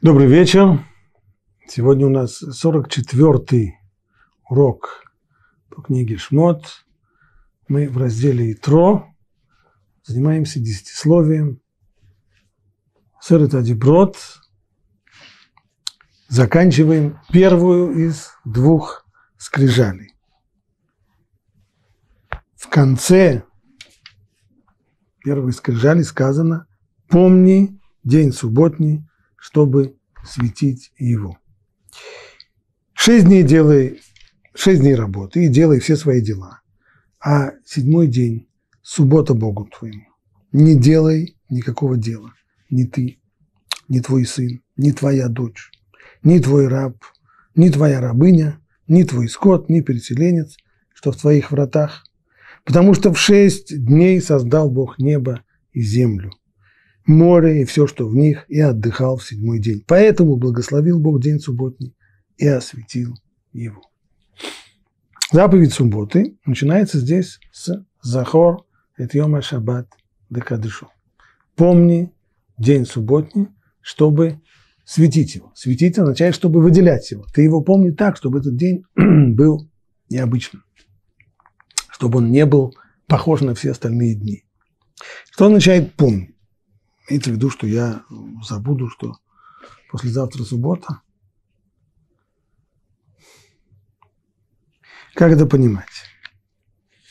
Добрый вечер. Сегодня у нас 44-й урок по книге Шмот. Мы в разделе Итро занимаемся десятисловием. Сырет Адиброд. Заканчиваем первую из двух скрижалей. В конце первой скрижали сказано «Помни день субботний, чтобы светить его». Шесть дней делай, шесть дней работы и делай все свои дела. А седьмой день – суббота Богу твоему. Не делай никакого дела. Ни ты, ни твой сын, ни твоя дочь, ни твой раб, ни твоя рабыня, ни твой скот, ни переселенец, что в твоих вратах, потому что в шесть дней создал Бог небо и землю, море и все, что в них, и отдыхал в седьмой день. Поэтому благословил Бог день субботний и осветил его. Заповедь субботы начинается здесь с Захор Этьома Шаббат Декадышу. Помни день субботний, чтобы светить его. Светить означает, чтобы выделять его. Ты его помни так, чтобы этот день был необычным чтобы он не был похож на все остальные дни. Что означает помни? Имейте в виду, что я забуду, что послезавтра суббота. Как это понимать?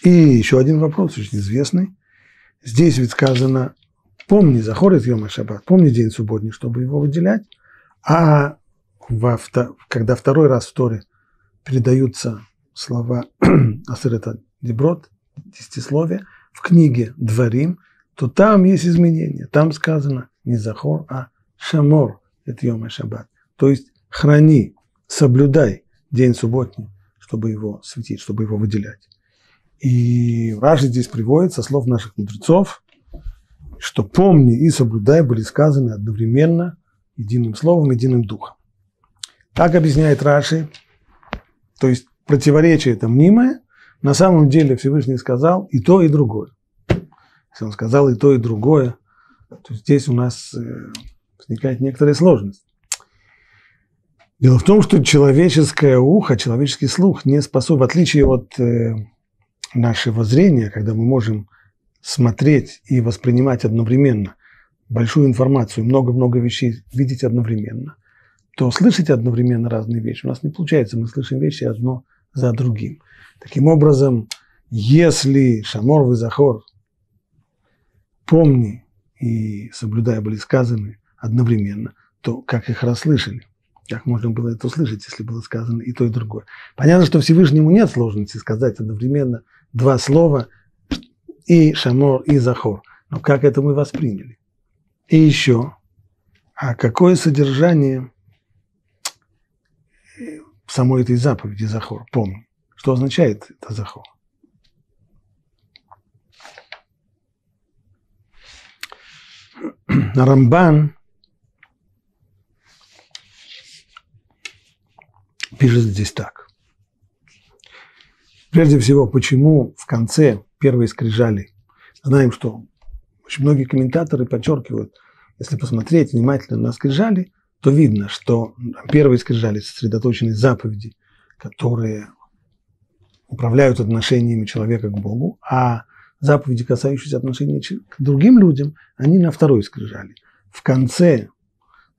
И еще один вопрос, очень известный. Здесь ведь сказано, помни, заходит Йома Шаббат, помни день субботний, чтобы его выделять. А во, когда второй раз в Торе передаются слова Асырета Деброд, десятисловие, в книге Дворим, то там есть изменения. Там сказано не Захор, а Шамор, это Йом Шаббат. То есть храни, соблюдай день субботний, чтобы его светить, чтобы его выделять. И Раши здесь приводит со слов наших мудрецов, что помни и соблюдай были сказаны одновременно единым словом, единым духом. Так объясняет Раши, то есть противоречие это мнимое, на самом деле Всевышний сказал и то, и другое. Если он сказал и то, и другое, то здесь у нас э, возникает некоторая сложность. Дело в том, что человеческое ухо, человеческий слух не способен, в отличие от э, нашего зрения, когда мы можем смотреть и воспринимать одновременно большую информацию, много-много вещей видеть одновременно, то слышать одновременно разные вещи у нас не получается. Мы слышим вещи одно за другим. Таким образом, если Шамор Захор помни и соблюдая были сказаны одновременно, то как их расслышали? Как можно было это услышать, если было сказано и то, и другое? Понятно, что Всевышнему нет сложности сказать одновременно два слова и Шамор, и Захор. Но как это мы восприняли? И еще, а какое содержание самой этой заповеди Захор? Помни. Что означает это захор? Рамбан пишет здесь так. Прежде всего, почему в конце первой скрижали знаем, что очень многие комментаторы подчеркивают, если посмотреть внимательно на скрижали, то видно, что первые скрижали сосредоточены заповеди, которые управляют отношениями человека к Богу, а заповеди, касающиеся отношений к другим людям, они на второй скрижали. В конце,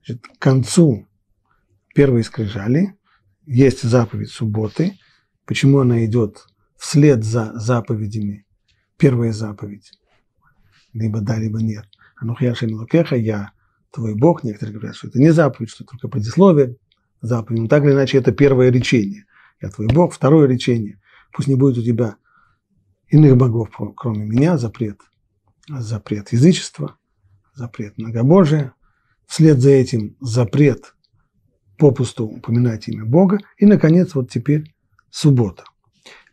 значит, к концу первой скрижали есть заповедь субботы. Почему она идет вслед за заповедями? Первая заповедь. Либо да, либо нет. Анухьяшем лукеха, я твой Бог. Некоторые говорят, что это не заповедь, что только предисловие заповедь. Но так или иначе, это первое речение. Я твой Бог. Второе речение. Пусть не будет у тебя иных богов, кроме меня, запрет. Запрет язычества, запрет многобожия. Вслед за этим запрет попусту упоминать имя Бога. И, наконец, вот теперь суббота.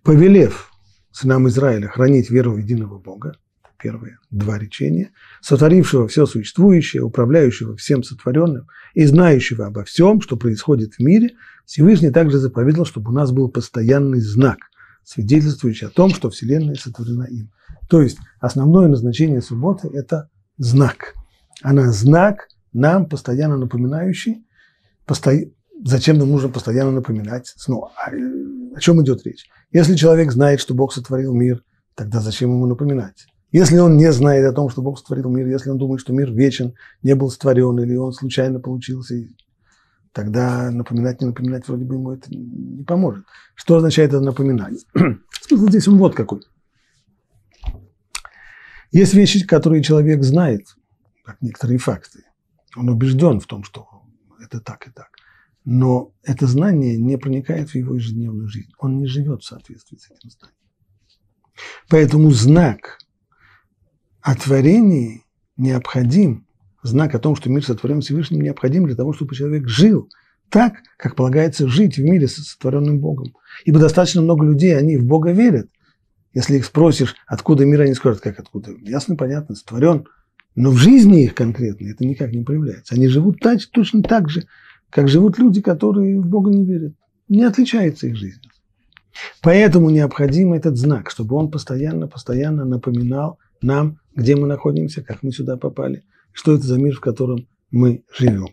Повелев сынам Израиля хранить веру в единого Бога, первые два речения, сотворившего все существующее, управляющего всем сотворенным и знающего обо всем, что происходит в мире, Всевышний также заповедал, чтобы у нас был постоянный знак – свидетельствующий о том, что Вселенная сотворена им. То есть основное назначение субботы – это знак. Она знак, нам постоянно напоминающий, посто... зачем нам нужно постоянно напоминать снова? А, о чем идет речь? Если человек знает, что Бог сотворил мир, тогда зачем ему напоминать? Если он не знает о том, что Бог сотворил мир, если он думает, что мир вечен, не был сотворен, или он случайно получился, тогда напоминать, не напоминать, вроде бы ему это не поможет. Что означает это напоминание? Смысл здесь он вот какой. Есть вещи, которые человек знает, как некоторые факты. Он убежден в том, что это так и так. Но это знание не проникает в его ежедневную жизнь. Он не живет в соответствии с этим знанием. Поэтому знак о творении необходим, знак о том, что мир сотворен Всевышним, необходим для того, чтобы человек жил так, как полагается жить в мире с сотворенным Богом. Ибо достаточно много людей, они в Бога верят. Если их спросишь, откуда мир, они скажут, как откуда. Ясно, понятно, сотворен. Но в жизни их конкретно это никак не проявляется. Они живут так, точно так же, как живут люди, которые в Бога не верят. Не отличается их жизнь. Поэтому необходим этот знак, чтобы он постоянно-постоянно напоминал нам, где мы находимся, как мы сюда попали, что это за мир, в котором мы живем.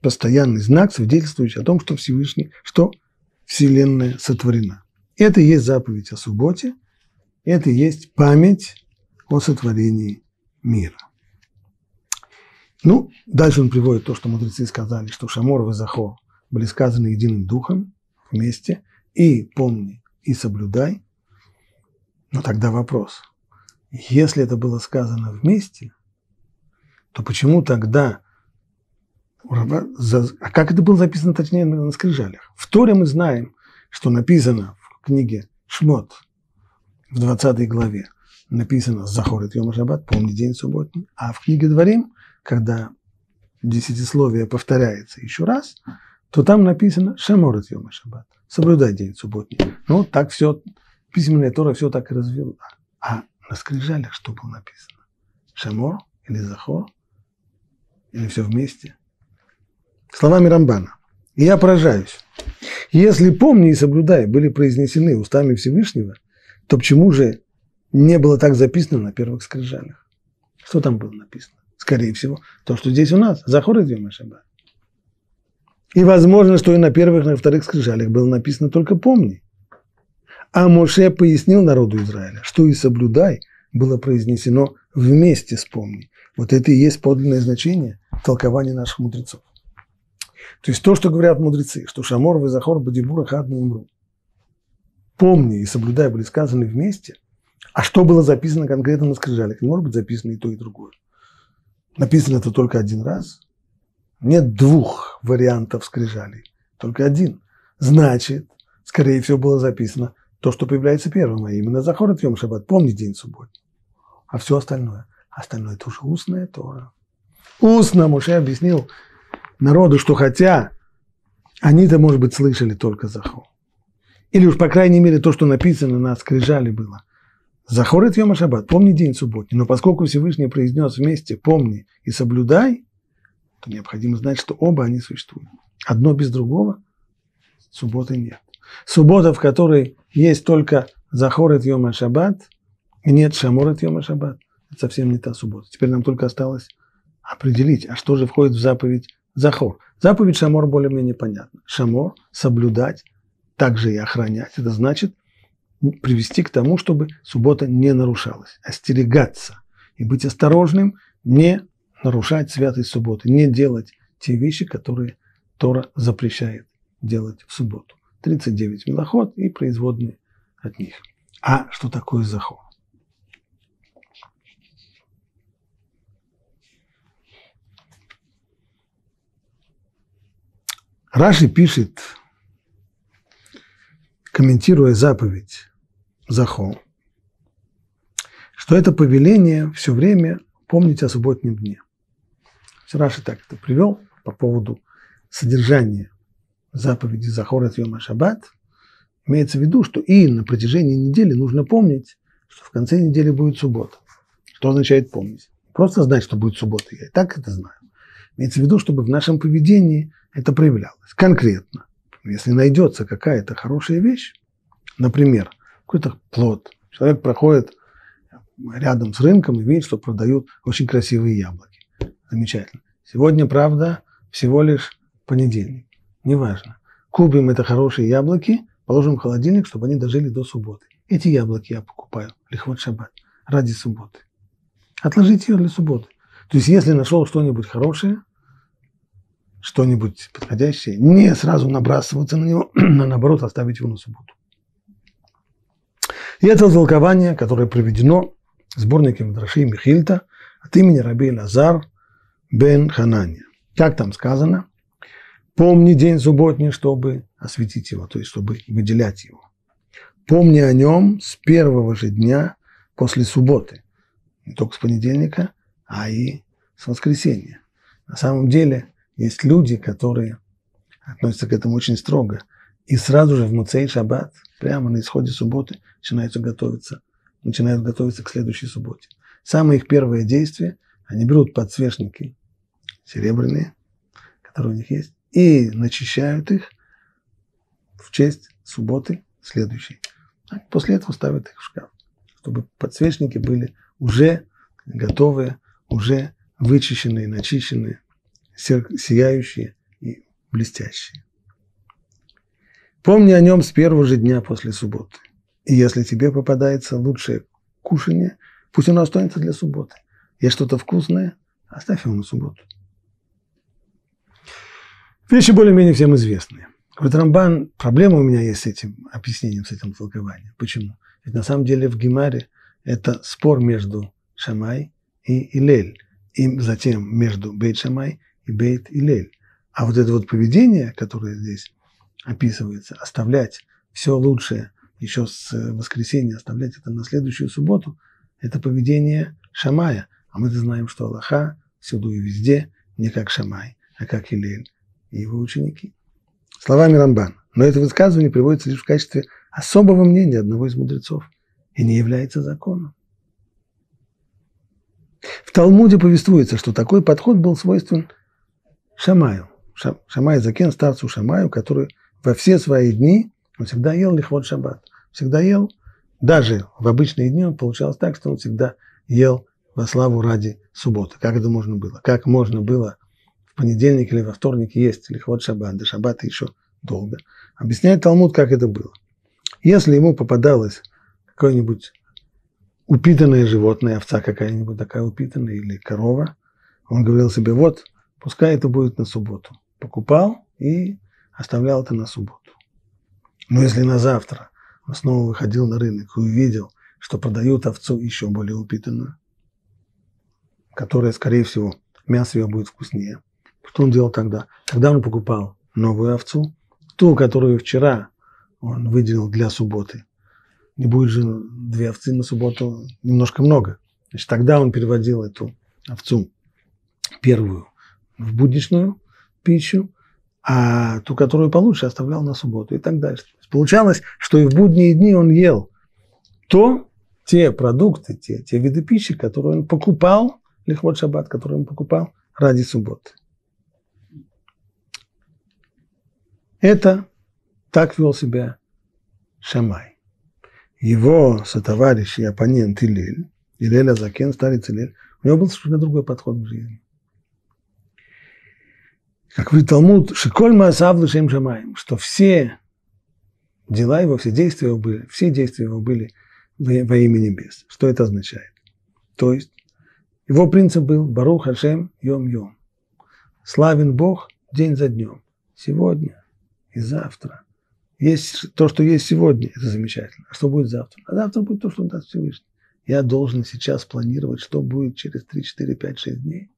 Постоянный знак, свидетельствующий о том, что Всевышний, что Вселенная сотворена. Это и есть заповедь о субботе, это и есть память о сотворении мира. Ну, дальше он приводит то, что мудрецы сказали, что Шамор и Захор были сказаны единым духом вместе, и помни, и соблюдай. Но тогда вопрос, если это было сказано вместе, то почему тогда, а как это было записано точнее на скрижалях? В Торе мы знаем, что написано в книге Шмот в 20 главе, написано «Захор и Йома Шаббат», помни день субботний, а в книге Дворим когда десятисловие повторяется еще раз, то там написано «Шаморет Йома Шаббат» – «Соблюдай день субботний». Ну, так все, письменная Тора все так и развела. А на скрижалях что было написано? Шамор или Захор? Или все вместе? Словами Рамбана. И я поражаюсь. Если «помни и соблюдай» были произнесены устами Всевышнего, то почему же не было так записано на первых скрижалях? Что там было написано? скорее всего, то, что здесь у нас, Захор Шаббат. И возможно, что и на первых, и на вторых скрижалях было написано только «помни». А Моше пояснил народу Израиля, что и «соблюдай» было произнесено вместе с «помни». Вот это и есть подлинное значение толкования наших мудрецов. То есть то, что говорят мудрецы, что Шамор, Везахор, Бадибура, Хадна умру. Помни и соблюдай были сказаны вместе, а что было записано конкретно на скрижалях? Не может быть записано и то, и другое. Написано это только один раз. Нет двух вариантов скрижалей, только один. Значит, скорее всего, было записано то, что появляется первым, а именно Захор Йом Шаббат, помни день субботний. А все остальное, остальное это уже устная Тора. Устно Муше объяснил народу, что хотя они-то, может быть, слышали только Захор. Или уж, по крайней мере, то, что написано на скрижале было. Захорет Йома Шаббат, помни день субботний. Но поскольку Всевышний произнес вместе «помни и соблюдай», то необходимо знать, что оба они существуют. Одно без другого субботы нет. Суббота, в которой есть только Захорет Йома Шаббат, и нет Шаморет Йома Шаббат, это совсем не та суббота. Теперь нам только осталось определить, а что же входит в заповедь Захор. Заповедь Шамор более-менее понятна. Шамор – соблюдать, также и охранять. Это значит привести к тому, чтобы суббота не нарушалась, остерегаться и быть осторожным, не нарушать святость субботы, не делать те вещи, которые Тора запрещает делать в субботу. 39 милоход и производные от них. А что такое захор? Раши пишет, комментируя заповедь Захо, что это повеление все время помнить о субботнем дне. Раши так это привел по поводу содержания заповеди Захор от Йома Шаббат. Имеется в виду, что и на протяжении недели нужно помнить, что в конце недели будет суббота. Что означает помнить? Просто знать, что будет суббота. Я и так это знаю. Имеется в виду, чтобы в нашем поведении это проявлялось. Конкретно. Если найдется какая-то хорошая вещь, например, какой-то плод. Человек проходит рядом с рынком и видит, что продают очень красивые яблоки. Замечательно. Сегодня, правда, всего лишь понедельник. Неважно. Купим это хорошие яблоки, положим в холодильник, чтобы они дожили до субботы. Эти яблоки я покупаю, лихвот шаббат, ради субботы. Отложите ее для субботы. То есть, если нашел что-нибудь хорошее, что-нибудь подходящее, не сразу набрасываться на него, а наоборот оставить его на субботу. И это толкование, которое проведено в сборнике Мадраши Михильта от имени Раби Лазар бен Ханания. Как там сказано? Помни день субботний, чтобы осветить его, то есть чтобы выделять его. Помни о нем с первого же дня после субботы. Не только с понедельника, а и с воскресенья. На самом деле есть люди, которые относятся к этому очень строго. И сразу же в Муцей Шаббат, прямо на исходе субботы, начинают готовиться, начинают готовиться к следующей субботе. Самое их первое действие, они берут подсвечники серебряные, которые у них есть, и начищают их в честь субботы следующей. А после этого ставят их в шкаф, чтобы подсвечники были уже готовые, уже вычищенные, начищенные, сияющие и блестящие. Помни о нем с первого же дня после субботы. И если тебе попадается лучшее кушание, пусть оно останется для субботы. Есть что-то вкусное, оставь его на субботу. Вещи более-менее всем известные. Говорит Рамбан, проблема у меня есть с этим объяснением, с этим толкованием. Почему? Ведь на самом деле в Гемаре это спор между Шамай и Илель, и затем между Бейт Шамай и Бейт Илель. А вот это вот поведение, которое здесь описывается, оставлять все лучшее еще с воскресенья, оставлять это на следующую субботу, это поведение Шамая. А мы знаем, что Аллаха всюду и везде не как Шамай, а как Илель и его ученики. Словами Рамбан. Но это высказывание приводится лишь в качестве особого мнения одного из мудрецов и не является законом. В Талмуде повествуется, что такой подход был свойствен Шамаю. Шамай Закен, старцу Шамаю, который во все свои дни он всегда ел лихвот шаббат. Всегда ел, даже в обычные дни он получалось так, что он всегда ел во славу ради субботы. Как это можно было? Как можно было в понедельник или во вторник есть лихвот шаббат, до шаббата еще долго. Объясняет Талмуд, как это было. Если ему попадалось какое-нибудь упитанное животное, овца какая-нибудь такая упитанная или корова, он говорил себе, вот, пускай это будет на субботу. Покупал и оставлял это на субботу. Но если на завтра он снова выходил на рынок и увидел, что продают овцу еще более упитанную, которая, скорее всего, мясо ее будет вкуснее, что он делал тогда? Тогда он покупал новую овцу, ту, которую вчера он выделил для субботы. Не будет же две овцы на субботу немножко много. Значит, тогда он переводил эту овцу первую в будничную пищу, а ту, которую получше, оставлял на субботу и так дальше. Получалось, что и в будние дни он ел то, те продукты, те, те виды пищи, которые он покупал, лихвот шаббат, которые он покупал ради субботы. Это так вел себя Шамай. Его сотоварищ и оппонент Илель, Илель Азакен, старец Илель, у него был совершенно другой подход к жизни. Как говорит Талмуд, Шиколь Маасав Лышем Шамаем, что все дела его, все действия его были, все действия его были во имя небес. Что это означает? То есть, его принцип был Барух Хашем Йом Йом. Славен Бог день за днем. Сегодня и завтра. Есть то, что есть сегодня, это замечательно. А что будет завтра? А завтра будет то, что даст Всевышний. Я должен сейчас планировать, что будет через 3, 4, 5, 6 дней.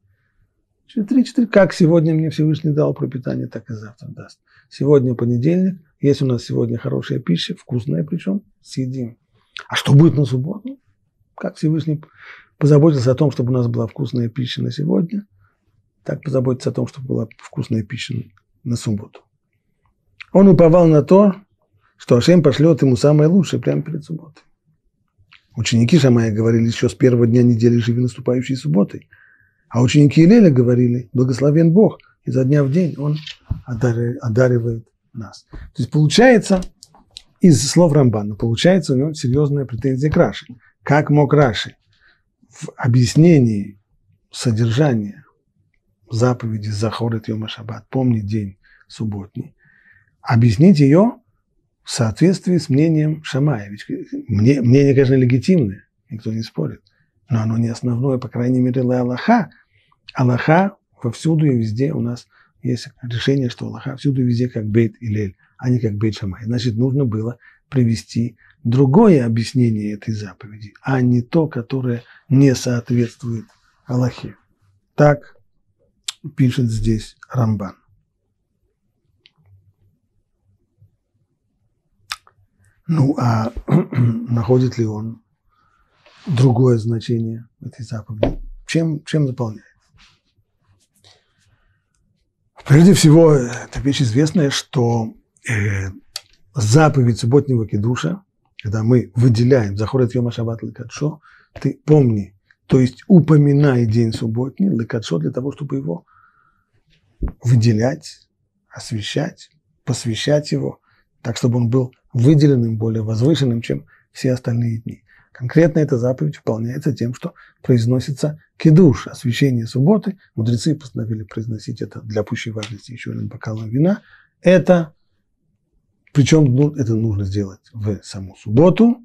Через 3, 4, как сегодня мне Всевышний дал пропитание, так и завтра даст. Сегодня понедельник, есть у нас сегодня хорошая пища, вкусная причем, съедим. А что будет на субботу? Как Всевышний позаботился о том, чтобы у нас была вкусная пища на сегодня, так позаботиться о том, чтобы была вкусная пища на субботу. Он уповал на то, что Ашем пошлет ему самое лучшее прямо перед субботой. Ученики Шамая говорили еще с первого дня недели живи наступающей субботой. А ученики Илеля говорили, благословен Бог, изо дня в день Он одаривает нас. То есть получается, из слов Рамбана, получается у него серьезная претензия к Раши. Как мог Раши в объяснении содержания заповеди Захорет Йома Шаббат, помни день субботний, объяснить ее в соответствии с мнением Шамая. Ведь мне, мнение, конечно, легитимное, никто не спорит, но оно не основное, по крайней мере, для Аллаха. Аллаха повсюду и везде у нас есть решение, что Аллаха всюду и везде как Бейт и Лель, а не как Бейт Шамай. Значит, нужно было привести другое объяснение этой заповеди, а не то, которое не соответствует Аллахе. Так пишет здесь Рамбан. Ну, а находит ли он другое значение этой заповеди? Чем, чем заполняет? Прежде всего, это вещь известная, что э, заповедь субботнего кедуша, когда мы выделяем Захорет Йома Шаббат Лекадшо, ты помни, то есть упоминай день субботний Лекадшо для того, чтобы его выделять, освещать, посвящать его, так, чтобы он был выделенным, более возвышенным, чем все остальные дни. Конкретно эта заповедь выполняется тем, что произносится кедуш, освящение субботы. Мудрецы постановили произносить это для пущей важности еще один бокалом вина. Это, причем ну, это нужно сделать в саму субботу,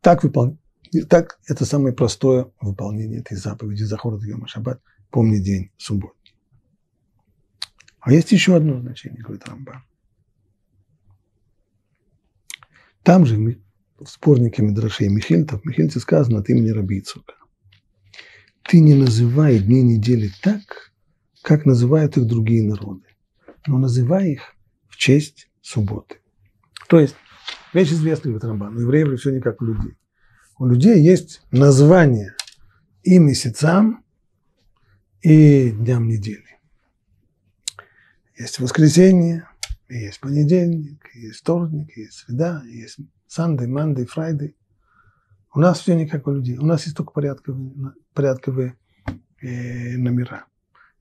так, выпол... так это самое простое выполнение этой заповеди Захорот Йома Шаббат, помни день субботы. А есть еще одно значение, говорит Рамбан. Там же в спорнике Медрашей Михельтов, в Михельте сказано от имени Раби Ицука. Ты не называй дни недели так, как называют их другие народы, но называй их в честь субботы. То есть, вещь известная в Рамбан, у евреев все не как у людей. У людей есть название и месяцам, и дням недели. Есть воскресенье, есть понедельник, есть вторник, есть среда, есть Sunday, Monday, Friday. У нас все не как у людей. У нас есть только порядковые, порядковые э, номера.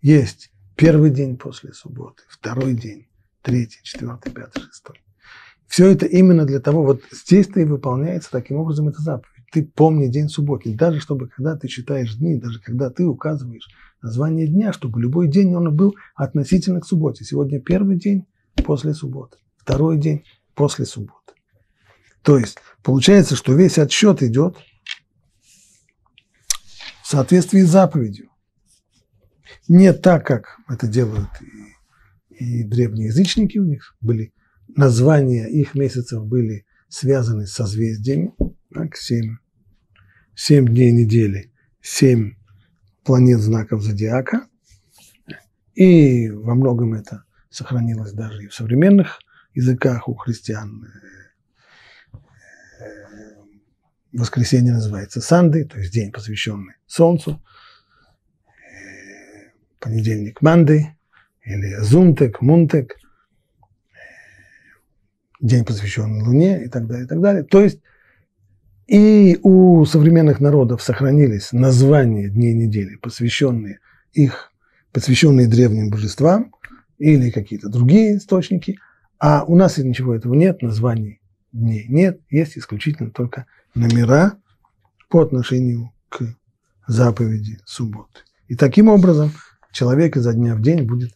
Есть первый день после субботы, второй день, третий, четвертый, пятый, шестой. Все это именно для того, вот здесь-то и выполняется таким образом эта заповедь. Ты помни день субботний, даже чтобы когда ты читаешь дни, даже когда ты указываешь название дня, чтобы любой день он был относительно к субботе. Сегодня первый день после субботы, второй день после субботы. То есть получается, что весь отсчет идет в соответствии с заповедью. Не так, как это делают и, и древние язычники, у них были названия их месяцев были связаны с созвездиями, так, семь, семь дней недели, семь планет знаков зодиака. И во многом это сохранилось даже и в современных языках у христиан. Воскресенье называется Санды, то есть день, посвященный Солнцу. Понедельник Манды или Зунтек, Мунтек. День, посвященный Луне и так далее, и так далее. То есть и у современных народов сохранились названия дней недели, посвященные их, посвященные древним божествам или какие-то другие источники, а у нас ничего этого нет, названий дней нет, есть исключительно только номера по отношению к заповеди субботы. И таким образом человек изо дня в день будет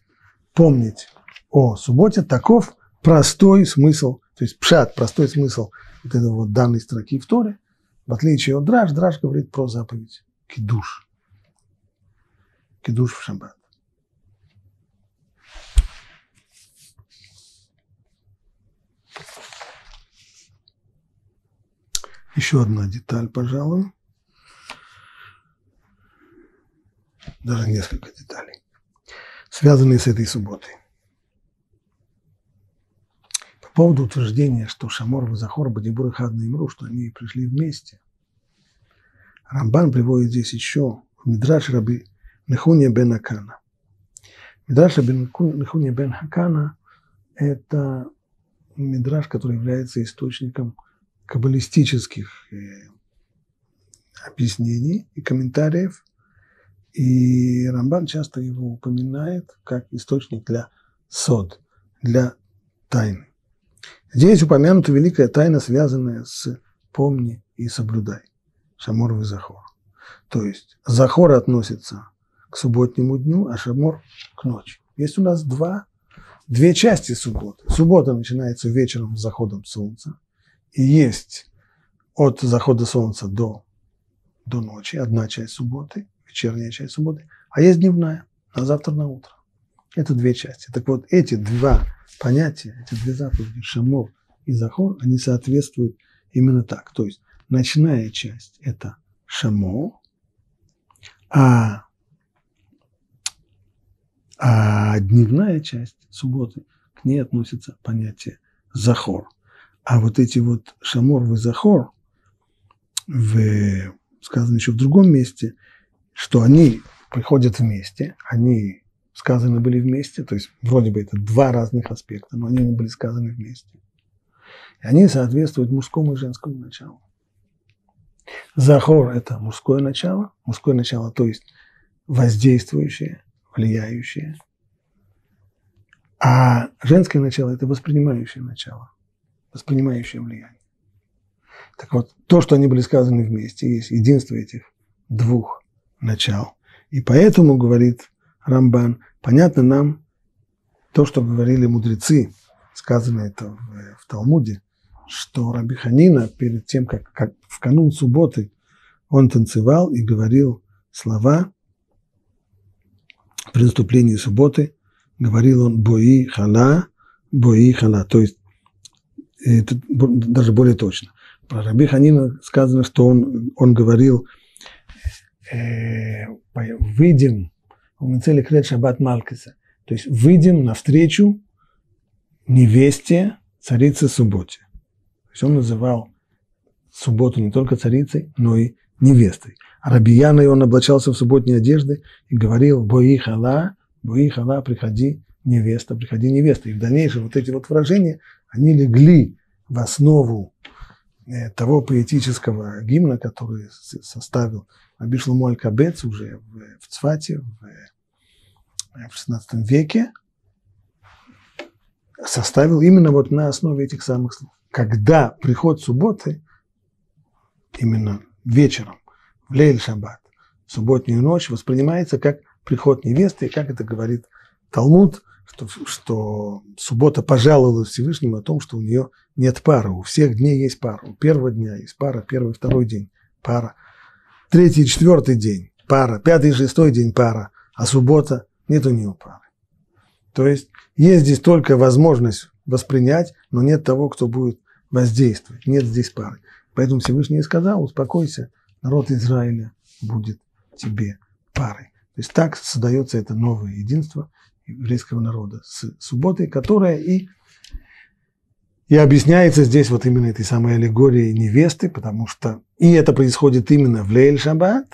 помнить о субботе, таков простой смысл, то есть пшат, простой смысл вот этой вот данной строки в Торе, в отличие от Драж, Драж говорит про заповедь кидуш. Кидуш в шаббат. Еще одна деталь, пожалуй. Даже несколько деталей, связанные с этой субботой поводу утверждения, что Шамор, Захор, Бадибур и Хадна что они пришли вместе, Рамбан приводит здесь еще в Мидраш Раби Нехуния бен Акана. Мидраш Раби Нехуния бен Хакана – это мидраш, который является источником каббалистических э, объяснений и комментариев. И Рамбан часто его упоминает как источник для сод, для тайны. Здесь упомянута великая тайна, связанная с «помни и соблюдай» – Шамор и Захор. То есть Захор относится к субботнему дню, а Шамор – к ночи. Есть у нас два, две части субботы. Суббота начинается вечером с заходом солнца. И есть от захода солнца до, до ночи одна часть субботы, вечерняя часть субботы, а есть дневная, на завтра на утро. Это две части. Так вот, эти два понятия, эти две заповеди, Шамор и Захор, они соответствуют именно так. То есть, ночная часть – это Шамор, а, а дневная часть субботы, к ней относится понятие Захор. А вот эти вот Шамор и Захор, в, сказано еще в другом месте, что они приходят вместе, они сказаны были вместе, то есть вроде бы это два разных аспекта, но они были сказаны вместе. И они соответствуют мужскому и женскому началу. Захор – это мужское начало, мужское начало, то есть воздействующее, влияющее. А женское начало – это воспринимающее начало, воспринимающее влияние. Так вот, то, что они были сказаны вместе, есть единство этих двух начал. И поэтому, говорит Рамбан, понятно нам то, что говорили мудрецы, сказано это в, в Талмуде, что Раби Ханина перед тем, как, как в канун субботы он танцевал и говорил слова при наступлении субботы, говорил он «бои хала, бои хала», то есть это даже более точно. Про Раби Ханина сказано, что он, он говорил э, «выйдем в цели крет шаббат Малкиса», то есть выйдем навстречу невесте царицы субботе. То есть он называл субботу не только царицей, но и невестой. А Рабияной он облачался в субботние одежды и говорил «Бои хала, бои хала, приходи, невеста, приходи, невеста». И в дальнейшем вот эти вот выражения, они легли в основу э, того поэтического гимна, который составил Абишлому Аль-Кабец уже в, в Цфате в, в XVI веке, составил именно вот на основе этих самых слов. Когда приход субботы, именно вечером, в Лейль Шаббат, в субботнюю ночь, воспринимается как приход невесты, как это говорит Талмуд, что, что суббота пожаловала Всевышнему о том, что у нее нет пары. У всех дней есть пара. У первого дня есть пара, первый, второй день пара. Третий, четвертый день пара, пятый, шестой день пара, а суббота нет у нее пары. То есть есть здесь только возможность воспринять, но нет того, кто будет воздействовать. Нет здесь пары. Поэтому Всевышний сказал, успокойся, народ Израиля будет тебе парой. То есть так создается это новое единство еврейского народа с субботой, которая и, и объясняется здесь вот именно этой самой аллегорией невесты, потому что и это происходит именно в Лейль Шаббат,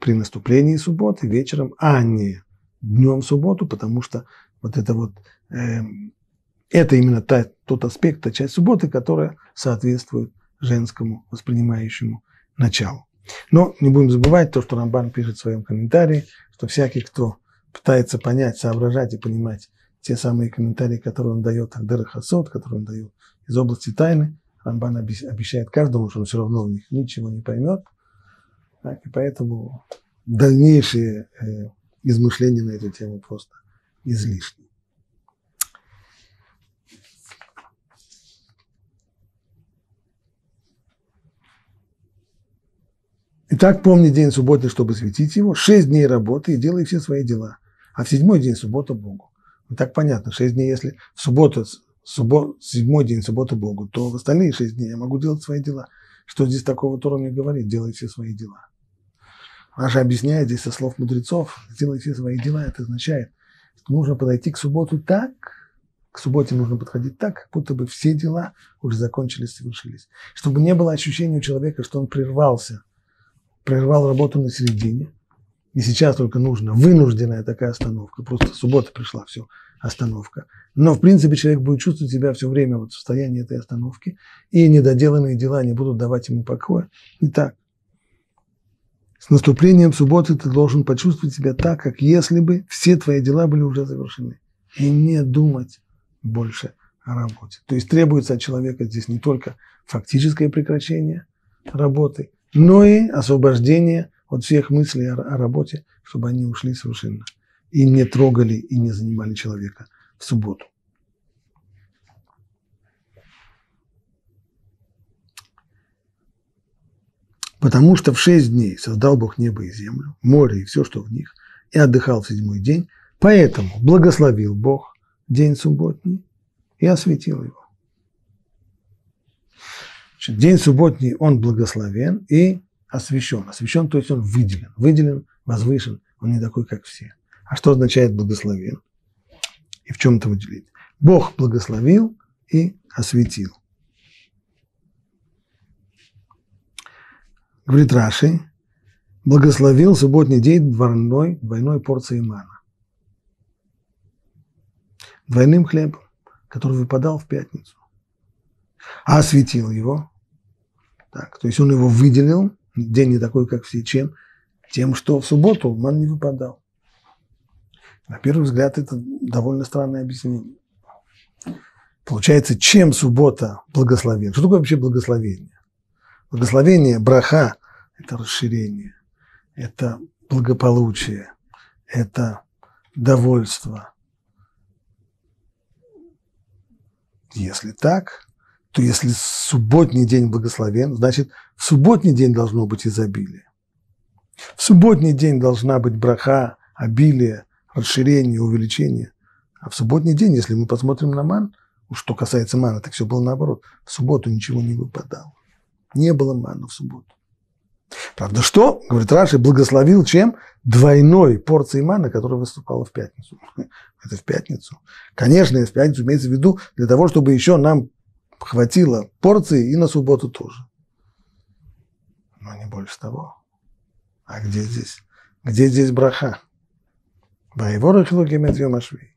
при наступлении субботы вечером, а не днем субботу, потому что вот это вот э, это именно та, тот аспект, та часть субботы, которая соответствует женскому воспринимающему началу. Но не будем забывать то, что Рамбан пишет в своем комментарии, что всякий, кто пытается понять, соображать и понимать те самые комментарии, которые он дает от Дера Хасот, которые он дает из области тайны, Рамбан обещает каждому, что он все равно в них ничего не поймет. Так, и поэтому дальнейшие э, измышления на эту тему просто излишни. Итак, помни день субботы, чтобы светить его, шесть дней работы и делай все свои дела. А в седьмой день суббота Богу. Ну, так понятно, шесть дней, если в субботу, суббо, седьмой день суббота Богу, то в остальные шесть дней я могу делать свои дела. Что здесь такого Тора мне говорит? Делай все свои дела. Раша объясняет здесь со слов мудрецов, сделай все свои дела, это означает, что нужно подойти к субботу так, к субботе нужно подходить так, как будто бы все дела уже закончились, совершились. Чтобы не было ощущения у человека, что он прервался – прервал работу на середине, и сейчас только нужна вынужденная такая остановка, просто суббота пришла, все, остановка. Но, в принципе, человек будет чувствовать себя все время вот в состоянии этой остановки, и недоделанные дела не будут давать ему покоя. Не так. С наступлением субботы ты должен почувствовать себя так, как если бы все твои дела были уже завершены. И не думать больше о работе. То есть требуется от человека здесь не только фактическое прекращение работы, но и освобождение от всех мыслей о, о работе, чтобы они ушли совершенно. и не трогали и не занимали человека в субботу. Потому что в шесть дней создал Бог небо и землю, море и все, что в них, и отдыхал в седьмой день, поэтому благословил Бог день субботний и осветил его. День субботний, он благословен и освящен. Освящен, то есть он выделен. Выделен, возвышен, он не такой, как все. А что означает благословен? И в чем это выделить? Бог благословил и осветил. Говорит Раши, благословил субботний день двойной, двойной порцией мана. Двойным хлебом, который выпадал в пятницу. А осветил его. Так, то есть он его выделил, день не такой, как все, чем? Тем, что в субботу ман не выпадал. На первый взгляд, это довольно странное объяснение. Получается, чем суббота благословен? Что такое вообще благословение? Благословение, браха – это расширение, это благополучие, это довольство. Если так, то если субботний день благословен, значит, в субботний день должно быть изобилие. В субботний день должна быть браха, обилие, расширение, увеличение. А в субботний день, если мы посмотрим на ман, что касается мана, так все было наоборот. В субботу ничего не выпадало. Не было мана в субботу. Правда, что, говорит Раши, благословил чем? Двойной порцией мана, которая выступала в пятницу. Это в пятницу. Конечно, в пятницу имеется в виду для того, чтобы еще нам хватило порции и на субботу тоже. Но не больше того. А где здесь? Где здесь браха? Воевора Хилугемет Йомашви.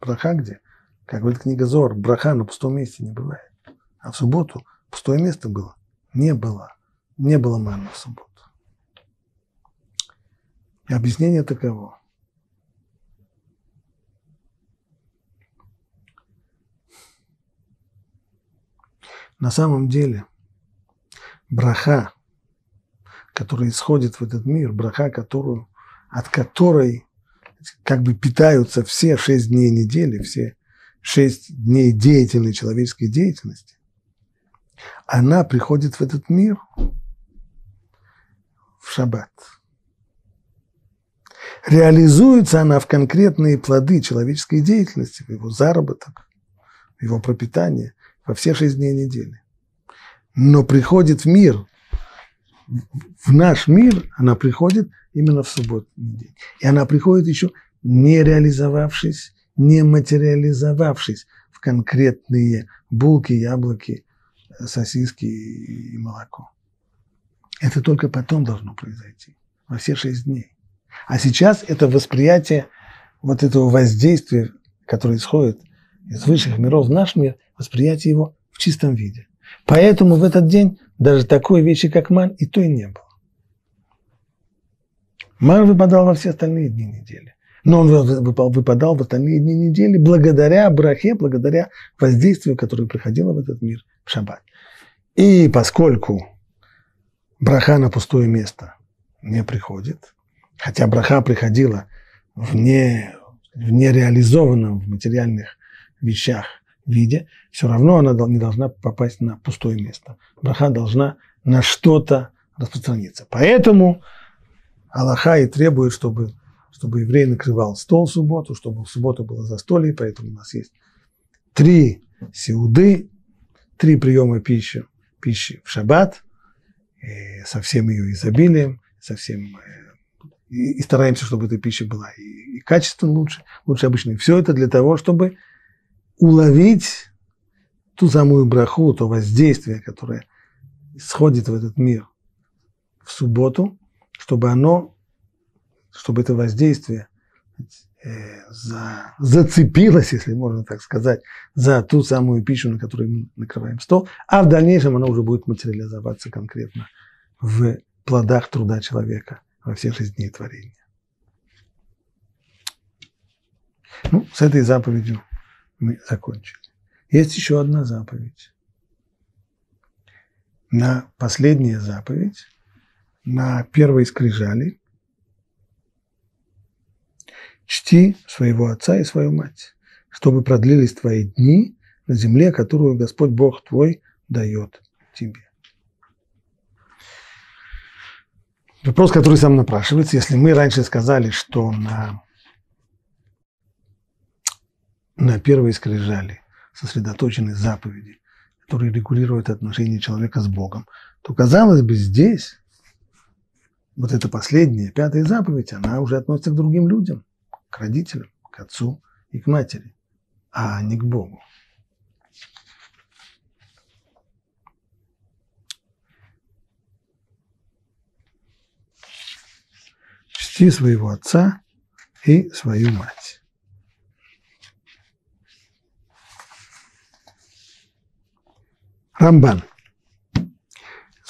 Браха где? Как говорит книга Зор, браха на пустом месте не бывает. А в субботу пустое место было? Не было. Не было мана в субботу. И объяснение таково. На самом деле браха, которая исходит в этот мир, браха, которую, от которой как бы питаются все шесть дней недели, все шесть дней деятельной человеческой деятельности, она приходит в этот мир в шаббат. Реализуется она в конкретные плоды человеческой деятельности, в его заработок, в его пропитание, во все шесть дней недели. Но приходит в мир, в наш мир она приходит именно в субботний день. И она приходит еще не реализовавшись, не материализовавшись в конкретные булки, яблоки, сосиски и молоко. Это только потом должно произойти, во все шесть дней. А сейчас это восприятие вот этого воздействия, которое исходит из высших миров в наш мир, восприятие его в чистом виде. Поэтому в этот день даже такой вещи, как ман, и то и не было. Ман выпадал во все остальные дни недели. Но он выпадал в остальные дни недели благодаря брахе, благодаря воздействию, которое приходило в этот мир в шаббат. И поскольку браха на пустое место не приходит, хотя браха приходила в, не, в нереализованном в материальных вещах виде, все равно она не должна попасть на пустое место. Браха должна на что-то распространиться. Поэтому Аллаха и требует, чтобы, чтобы еврей накрывал стол в субботу, чтобы в субботу было застолье, поэтому у нас есть три сеуды, три приема пищи, пищи в шаббат, и со всем ее изобилием, со всем, э, и, и стараемся, чтобы эта пища была и, и качественно лучше, лучше обычной. Все это для того, чтобы уловить ту самую браху, то воздействие, которое сходит в этот мир в субботу, чтобы оно, чтобы это воздействие э, за, зацепилось, если можно так сказать, за ту самую пищу, на которой мы накрываем стол, а в дальнейшем оно уже будет материализоваться конкретно в плодах труда человека во все шесть дней творения. Ну, с этой заповедью мы закончили. Есть еще одна заповедь. На последняя заповедь на первой скрижали Чти своего отца и свою мать, чтобы продлились твои дни на земле, которую Господь Бог твой дает тебе. Вопрос, который сам напрашивается, если мы раньше сказали, что на, на первой скрижали сосредоточены заповеди, которые регулируют отношения человека с Богом, то, казалось бы, здесь вот эта последняя, пятая заповедь, она уже относится к другим людям, к родителям, к отцу и к матери, а не к Богу. чти своего отца и свою мать. Рамбан.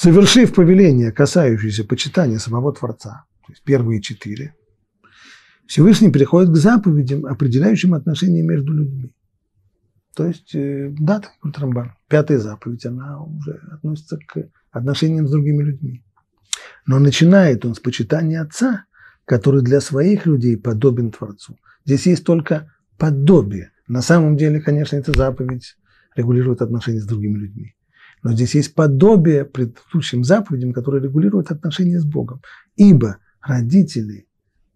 Завершив повеление, касающееся почитания самого Творца, то есть первые четыре, Всевышний переходит к заповедям, определяющим отношения между людьми. То есть, э, да, так говорит Рамбан, пятая заповедь, она уже относится к отношениям с другими людьми. Но начинает он с почитания отца, который для своих людей подобен Творцу. Здесь есть только подобие. На самом деле, конечно, эта заповедь регулирует отношения с другими людьми. Но здесь есть подобие предыдущим заповедям, которые регулируют отношения с Богом. Ибо родители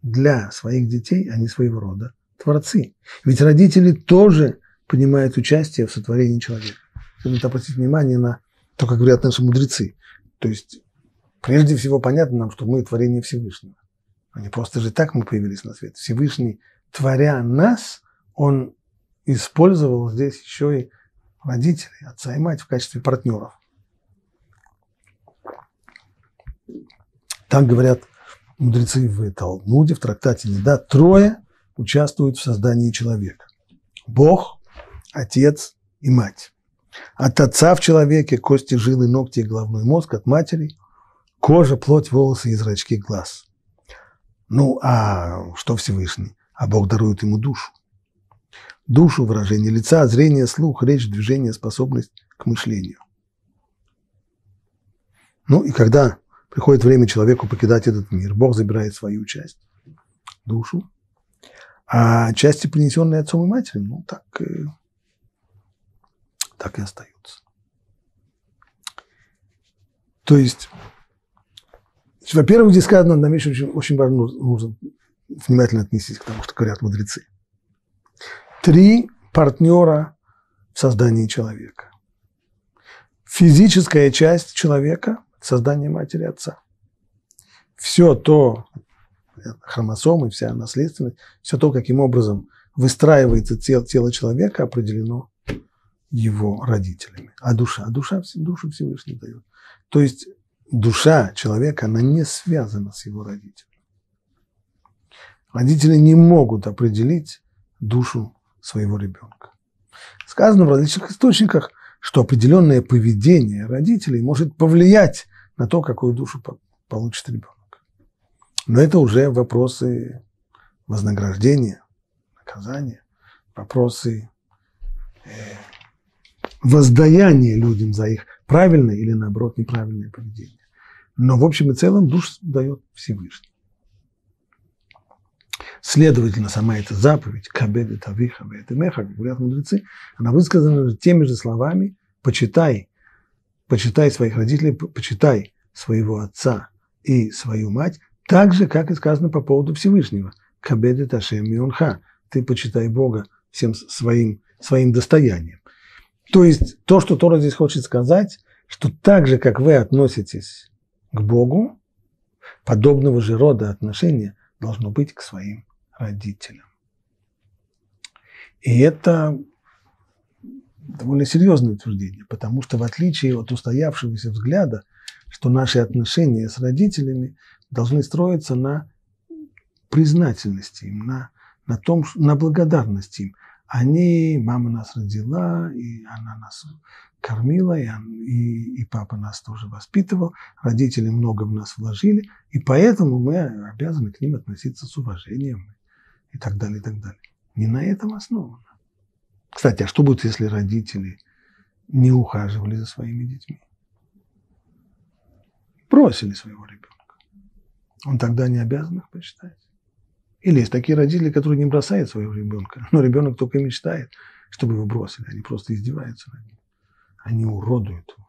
для своих детей, они своего рода творцы. Ведь родители тоже принимают участие в сотворении человека. Следует обратить внимание на то, как говорят наши мудрецы. То есть, прежде всего, понятно нам, что мы творение Всевышнего. А не просто же так мы появились на свет. Всевышний, творя нас, он использовал здесь еще и родителей, отца и мать в качестве партнеров. Так говорят мудрецы в Талмуде, в трактате Неда, трое участвуют в создании человека. Бог, Отец и Мать. От отца в человеке кости, жилы, ногти и головной мозг, от матери кожа, плоть, волосы и зрачки глаз. Ну, а что Всевышний? А Бог дарует ему душу. Душу, выражение лица, зрение, слух, речь, движение, способность к мышлению. Ну и когда приходит время человеку покидать этот мир, Бог забирает свою часть, душу, а части, принесенные отцом и матерью, ну так, так и остаются. То есть во-первых, здесь сказано одна вещь очень, очень важно, нужно внимательно отнестись к тому, что говорят мудрецы. Три партнера в создании человека. Физическая часть человека – создание матери и отца. Все то, хромосомы, вся наследственность, все то, каким образом выстраивается тело, тело человека, определено его родителями. А душа? А душа душу Всевышний дает. То есть душа человека, она не связана с его родителем. Родители не могут определить душу своего ребенка. Сказано в различных источниках, что определенное поведение родителей может повлиять на то, какую душу получит ребенок. Но это уже вопросы вознаграждения, наказания, вопросы э, воздаяния людям за их правильное или, наоборот, неправильное поведение. Но в общем и целом душ дает Всевышний. Следовательно, сама эта заповедь «Кабеды тавиха меха», как говорят мудрецы, она высказана теми же словами «почитай, почитай своих родителей, почитай своего отца и свою мать», так же, как и сказано по поводу Всевышнего «Кабеды ташем мионха» – «ты почитай Бога всем своим, своим достоянием». То есть то, что Тора здесь хочет сказать, что так же, как вы относитесь к Богу, подобного же рода отношения должно быть к своим родителям. И это довольно серьезное утверждение, потому что в отличие от устоявшегося взгляда, что наши отношения с родителями должны строиться на признательности им, на, на, том, на благодарности им. Они, мама нас родила, и она нас кормила, и, и, и папа нас тоже воспитывал, родители много в нас вложили, и поэтому мы обязаны к ним относиться с уважением и так далее, и так далее. Не на этом основано. Кстати, а что будет, если родители не ухаживали за своими детьми? Бросили своего ребенка. Он тогда не обязан их почитать. Или есть такие родители, которые не бросают своего ребенка, но ребенок только мечтает, чтобы его бросили. Они просто издеваются над ним. Они уродуют его.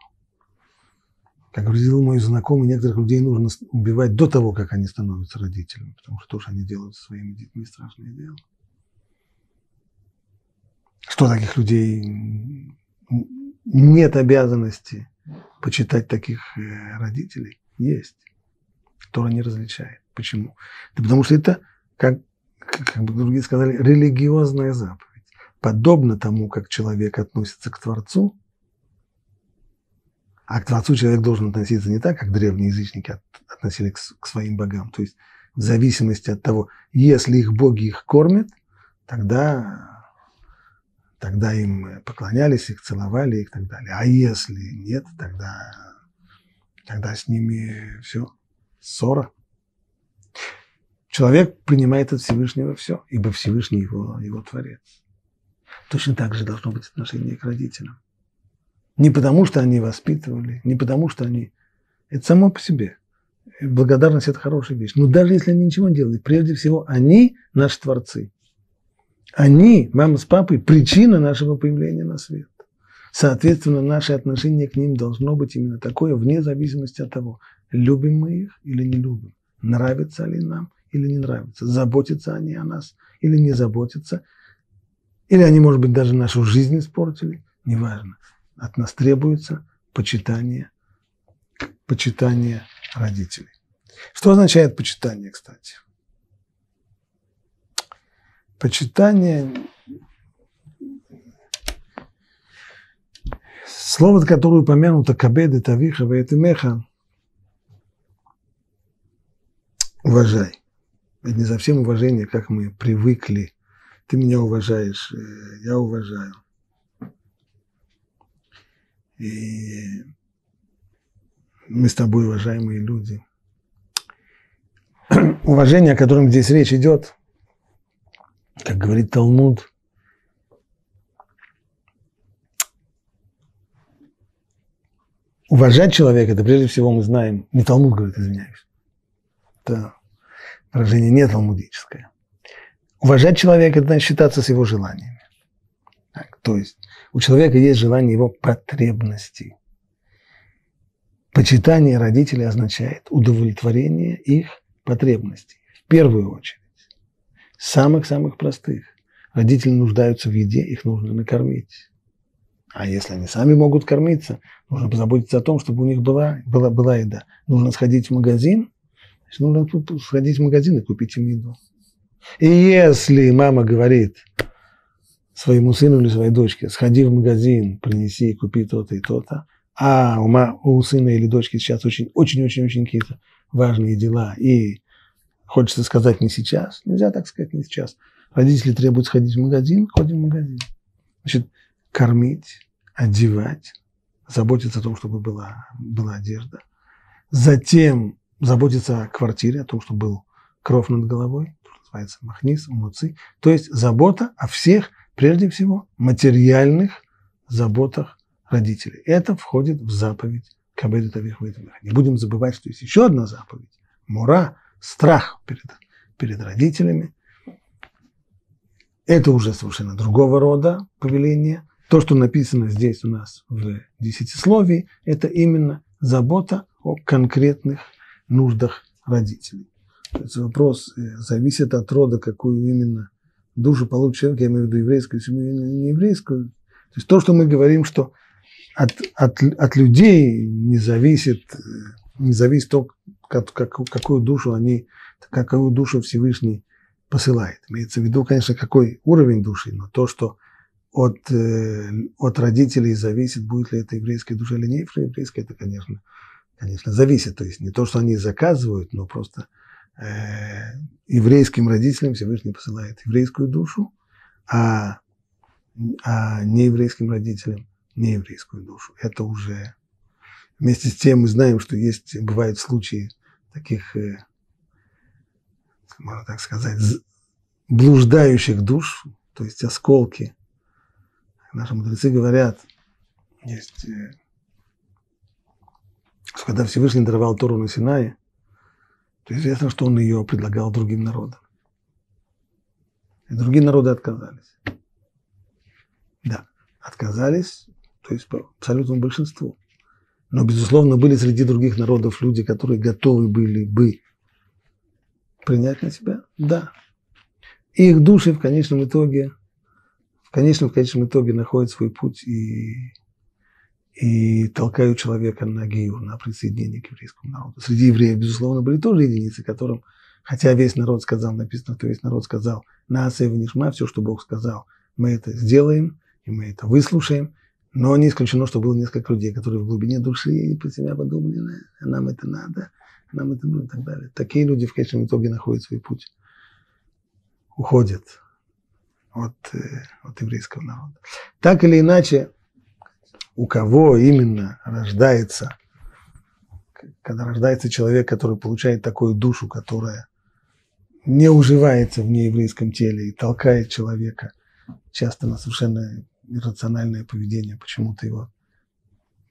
Как говорил мой знакомый, некоторых людей нужно убивать до того, как они становятся родителями, потому что то, что они делают со своими детьми, страшное дело. Что таких людей нет обязанности почитать таких э, родителей? Есть. Тора не различает. Почему? Да потому что это, как, как бы другие сказали, религиозная заповедь. Подобно тому, как человек относится к Творцу, а к Творцу человек должен относиться не так, как древние язычники относились к, к своим богам. То есть в зависимости от того, если их боги их кормят, тогда, тогда им поклонялись, их целовали и так далее. А если нет, тогда, тогда с ними все, ссора. Человек принимает от Всевышнего все, ибо Всевышний его, его творец. Точно так же должно быть отношение к родителям. Не потому, что они воспитывали, не потому, что они... Это само по себе. Благодарность – это хорошая вещь. Но даже если они ничего не делают, прежде всего, они наши творцы. Они, мама с папой, причина нашего появления на свет. Соответственно, наше отношение к ним должно быть именно такое, вне зависимости от того, любим мы их или не любим, нравится ли нам или не нравится, заботятся они о нас или не заботятся, или они, может быть, даже нашу жизнь испортили, неважно от нас требуется почитание, почитание родителей. Что означает почитание, кстати? Почитание Слово, которое упомянуто кабеды, тавиха, вейтемеха, уважай. Это не совсем уважение, как мы привыкли. Ты меня уважаешь, э, я уважаю. И мы с тобой, уважаемые люди, уважение, о котором здесь речь идет, как говорит Талмуд, уважать человека, это прежде всего мы знаем, не Талмуд говорит, извиняюсь, это выражение не талмудическое. Уважать человека – это значит считаться с его желаниями. Так, то есть у человека есть желание его потребностей. Почитание родителей означает удовлетворение их потребностей. В первую очередь. Самых-самых простых. Родители нуждаются в еде, их нужно накормить. А если они сами могут кормиться, нужно позаботиться о том, чтобы у них была, была, была еда. Нужно сходить в магазин, значит, нужно сходить в магазин и купить им еду. И если мама говорит, своему сыну или своей дочке, сходи в магазин, принеси, купи то-то и то-то. А у, ма, у сына или дочки сейчас очень-очень-очень-очень какие-то важные дела. И хочется сказать не сейчас, нельзя так сказать не сейчас. Родители требуют сходить в магазин, ходим в магазин. Значит, кормить, одевать, заботиться о том, чтобы была, была одежда. Затем заботиться о квартире, о том, чтобы был кров над головой, называется махнис, умуцы. То есть забота о всех прежде всего, материальных заботах родителей. Это входит в заповедь Кабеду Тавих Не будем забывать, что есть еще одна заповедь. Мура, страх перед, перед родителями. Это уже совершенно другого рода повеление. То, что написано здесь у нас в десятисловии, это именно забота о конкретных нуждах родителей. Вопрос э, зависит от рода, какую именно душу получит человек, я имею в виду еврейскую семью, не еврейскую. То есть то, что мы говорим, что от, от, от людей не зависит, не зависит то, как, как, какую душу они, какую душу Всевышний посылает. Имеется в виду, конечно, какой уровень души, но то, что от, э, от родителей зависит, будет ли это еврейская душа или не еврейская, это, конечно, конечно, зависит. То есть не то, что они заказывают, но просто еврейским родителям Всевышний посылает еврейскую душу, а, а нееврейским родителям нееврейскую душу. Это уже вместе с тем мы знаем, что есть, бывают случаи таких, э, можно так сказать, блуждающих душ, то есть осколки. Наши мудрецы говорят, есть, э, что когда Всевышний даровал Тору на Синае, то известно, что он ее предлагал другим народам. И другие народы отказались. Да, отказались, то есть по абсолютному большинству. Но, безусловно, были среди других народов люди, которые готовы были бы принять на себя? Да. И их души в конечном итоге, в конечном, в конечном итоге находят свой путь и, и толкают человека на гию, на присоединение к еврейскому народу. Среди евреев, безусловно, были тоже единицы, которым, хотя весь народ сказал, написано, что весь народ сказал, на и внешма, все, что Бог сказал, мы это сделаем, и мы это выслушаем, но не исключено, что было несколько людей, которые в глубине души про себя подумали, нам это надо, нам это нужно и так далее. Такие люди в конечном итоге находят свой путь, уходят от, э, от еврейского народа. Так или иначе, у кого именно рождается, когда рождается человек, который получает такую душу, которая не уживается в нееврейском теле и толкает человека часто на совершенно иррациональное поведение, почему-то его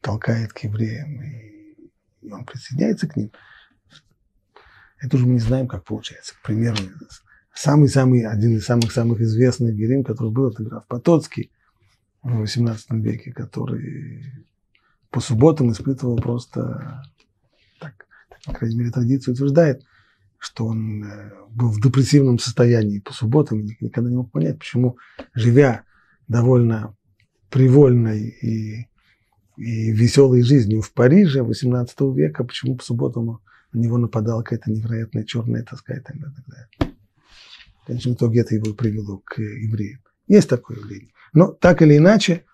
толкает к евреям, и, он присоединяется к ним – это уже мы не знаем, как получается. К примеру, самый-самый, один из самых-самых известных герим, который был, это граф Потоцкий в XVIII веке, который по субботам испытывал просто, так, по крайней мере, традиция утверждает, что он э, был в депрессивном состоянии по субботам, и никогда не мог понять, почему, живя довольно привольной и, и веселой жизнью в Париже XVIII века, почему по субботам на него нападала какая-то невероятная черная тоска и так далее. Так далее. В конечном итоге это его привело к евреям. Есть такое явление. Но так или иначе,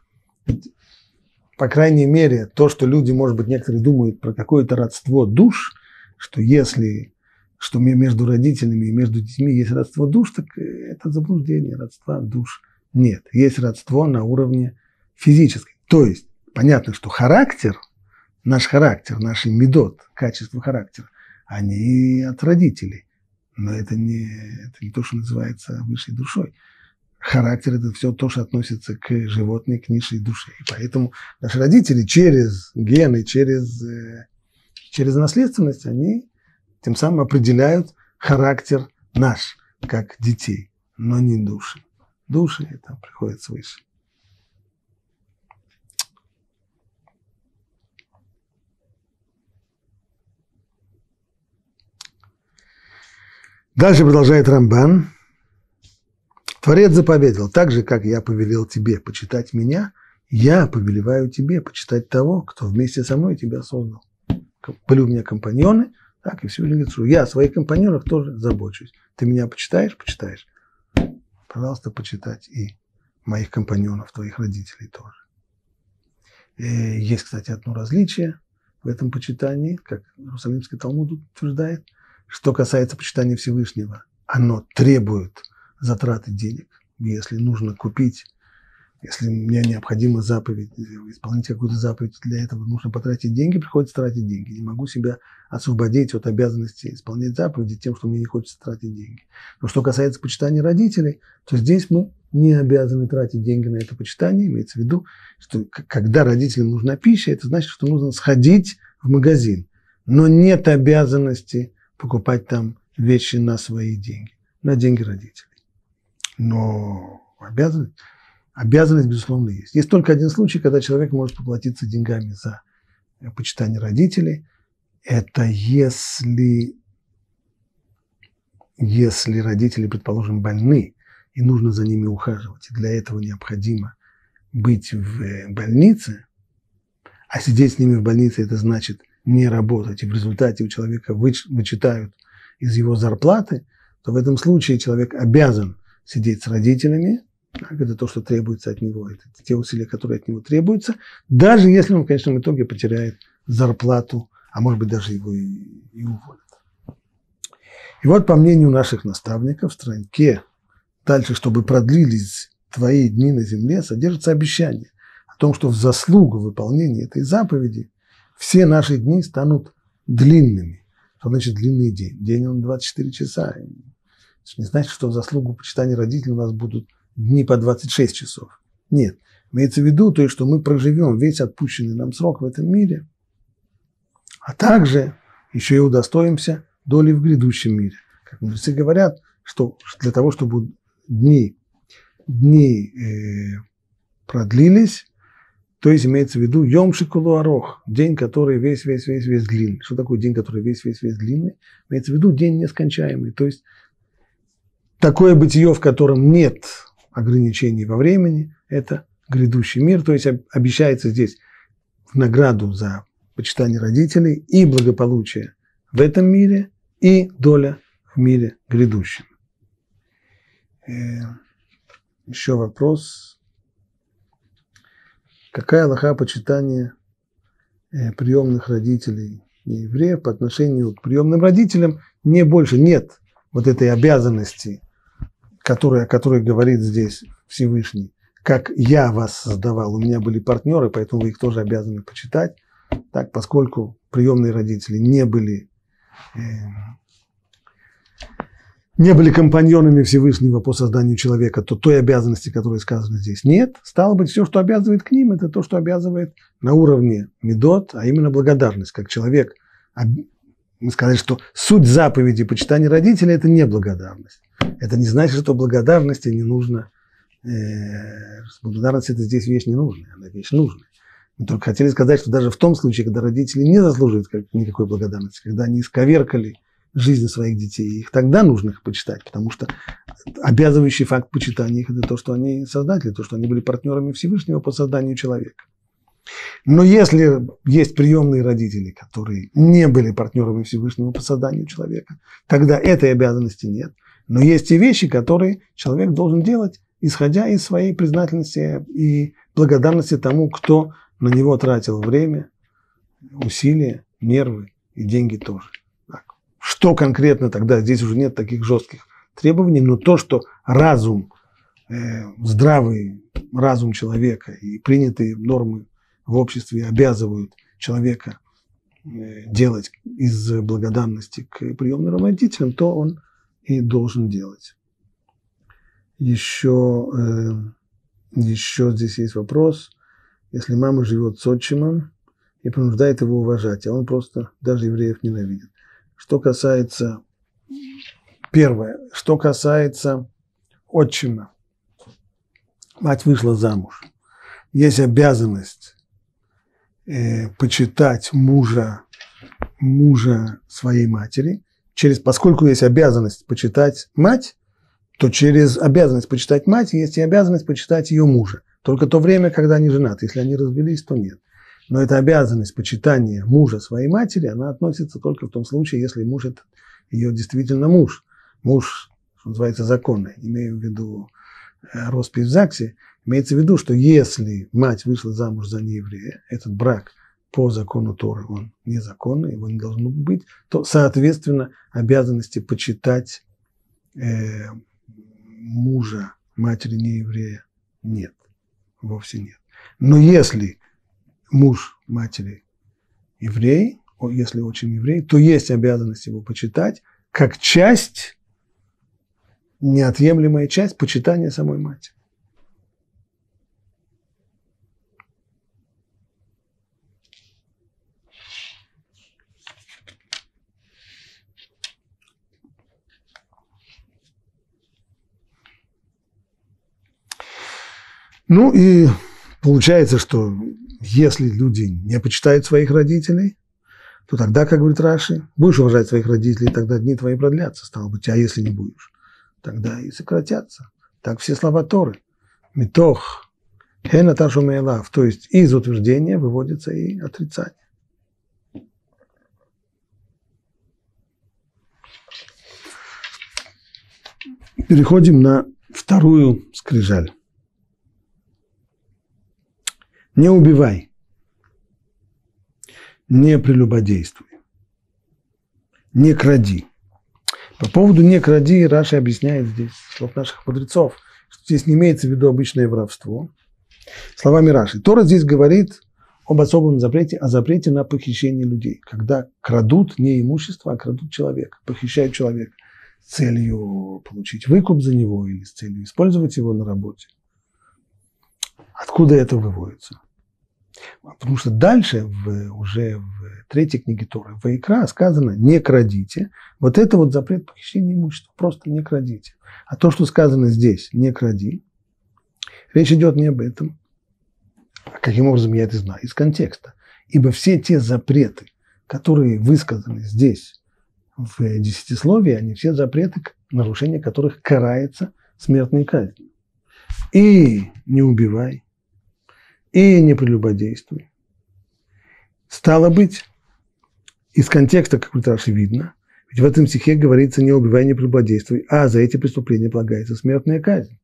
по крайней мере, то, что люди, может быть, некоторые думают про какое-то родство душ, что если что между родителями и между детьми есть родство душ, так это заблуждение, родства душ нет. Есть родство на уровне физической. То есть, понятно, что характер – наш характер, наш медот, качество характера, они от родителей. Но это не, это не то, что называется высшей душой. Характер – это все то, что относится к животной, к низшей душе. И поэтому наши родители через гены, через, э, через наследственность, они тем самым определяют характер наш, как детей, но не души. Души – это приходит свыше. Дальше продолжает Рамбан. Творец заповедал, так же, как я повелел тебе почитать меня, я повелеваю тебе почитать того, кто вместе со мной тебя создал. Были у меня компаньоны, так и все лицо. Я о своих компаньонах тоже забочусь. Ты меня почитаешь? Почитаешь. Пожалуйста, почитать и моих компаньонов, твоих родителей тоже. И есть, кстати, одно различие в этом почитании, как Иерусалимский Талмуд утверждает – что касается почитания Всевышнего, оно требует затраты денег. Если нужно купить, если мне необходима заповедь, исполнить какую-то заповедь, для этого нужно потратить деньги, приходится тратить деньги. Не могу себя освободить от обязанности исполнять заповеди тем, что мне не хочется тратить деньги. Но что касается почитания родителей, то здесь мы не обязаны тратить деньги на это почитание. Имеется в виду, что когда родителям нужна пища, это значит, что нужно сходить в магазин. Но нет обязанности покупать там вещи на свои деньги, на деньги родителей. Но обязанность, обязанность, безусловно, есть. Есть только один случай, когда человек может поплатиться деньгами за почитание родителей. Это если, если родители, предположим, больны, и нужно за ними ухаживать, и для этого необходимо быть в больнице, а сидеть с ними в больнице, это значит – не работать, и в результате у человека вычитают из его зарплаты, то в этом случае человек обязан сидеть с родителями, так, это то, что требуется от него, это те усилия, которые от него требуются, даже если он в конечном итоге потеряет зарплату, а может быть даже его и, и уволят. И вот по мнению наших наставников в строчке дальше, чтобы продлились твои дни на земле, содержится обещание о том, что в заслугу выполнения этой заповеди все наши дни станут длинными. Что значит длинный день? День он 24 часа. Это не значит, что в заслугу почитания родителей у нас будут дни по 26 часов. Нет. Имеется в виду то, что мы проживем весь отпущенный нам срок в этом мире, а также еще и удостоимся доли в грядущем мире. Как мудрецы говорят, что для того, чтобы дни, дни э, продлились, то есть имеется в виду Йом Шикулуарох, день, который весь, весь, весь, весь длинный. Что такое день, который весь, весь, весь длинный? Имеется в виду день нескончаемый. То есть такое бытие, в котором нет ограничений во времени, это грядущий мир. То есть обещается здесь в награду за почитание родителей и благополучие в этом мире, и доля в мире грядущем. Э, еще вопрос. Какая лоха почитания э, приемных родителей евреев по отношению к приемным родителям не больше нет вот этой обязанности, которая, о которой говорит здесь Всевышний, как я вас создавал, у меня были партнеры, поэтому вы их тоже обязаны почитать. Так, поскольку приемные родители не были э, не были компаньонами Всевышнего по созданию человека, то той обязанности, которая сказана здесь, нет. Стало быть, все, что обязывает к ним, это то, что обязывает на уровне медот, а именно благодарность. Как человек, мы сказали, что суть заповеди почитания родителей – это не благодарность. Это не значит, что благодарности не нужно. Э, благодарность – это здесь вещь не нужная, она вещь нужная. Мы только хотели сказать, что даже в том случае, когда родители не заслуживают никакой благодарности, когда они исковеркали – жизни своих детей. Их тогда нужно их почитать, потому что обязывающий факт почитания их – это то, что они создатели, то, что они были партнерами Всевышнего по созданию человека. Но если есть приемные родители, которые не были партнерами Всевышнего по созданию человека, тогда этой обязанности нет. Но есть и вещи, которые человек должен делать, исходя из своей признательности и благодарности тому, кто на него тратил время, усилия, нервы и деньги тоже. Что конкретно тогда? Здесь уже нет таких жестких требований, но то, что разум, э, здравый разум человека и принятые нормы в обществе обязывают человека э, делать из благодарности к приемным родителям, то он и должен делать. Еще, э, еще здесь есть вопрос. Если мама живет с отчимом и принуждает его уважать, а он просто даже евреев ненавидит. Что касается, первое, что касается отчима. Мать вышла замуж. Есть обязанность э, почитать мужа, мужа своей матери. Через, поскольку есть обязанность почитать мать, то через обязанность почитать мать есть и обязанность почитать ее мужа. Только то время, когда они женаты. Если они развелись, то нет. Но эта обязанность почитания мужа своей матери, она относится только в том случае, если муж это ее действительно муж. Муж, что называется, законный. Имею в виду э, роспись в ЗАГСе. Имеется в виду, что если мать вышла замуж за нееврея, этот брак по закону Торы, он незаконный, его не должно быть, то, соответственно, обязанности почитать э, мужа матери нееврея нет, вовсе нет. Но если муж матери еврей, если очень еврей, то есть обязанность его почитать как часть, неотъемлемая часть почитания самой матери. Ну и получается, что если люди не почитают своих родителей, то тогда, как говорит Раши, будешь уважать своих родителей, тогда дни твои продлятся, стало быть, а если не будешь, тогда и сократятся. Так все слова Торы. Митох, хена ташу мейлав, то есть из утверждения выводится и отрицание. Переходим на вторую скрижаль. Не убивай, не прелюбодействуй, не кради. По поводу «не кради» Раша объясняет здесь, слов наших мудрецов, что здесь не имеется в виду обычное воровство. Словами Раши. Тора здесь говорит об особом запрете, о запрете на похищение людей, когда крадут не имущество, а крадут человека, похищают человека с целью получить выкуп за него или с целью использовать его на работе. Откуда это выводится? Потому что дальше, в, уже в третьей книге Торы, в Икра сказано «не крадите». Вот это вот запрет похищения имущества, просто не крадите. А то, что сказано здесь «не кради», речь идет не об этом. А каким образом я это знаю? Из контекста. Ибо все те запреты, которые высказаны здесь, в десятисловии, они все запреты, нарушение которых карается смертной казнью. И не убивай, и не прелюбодействуй. Стало быть, из контекста, как Раши видно, ведь в этом стихе говорится «не убивай, не прелюбодействуй», а за эти преступления полагается смертная казнь.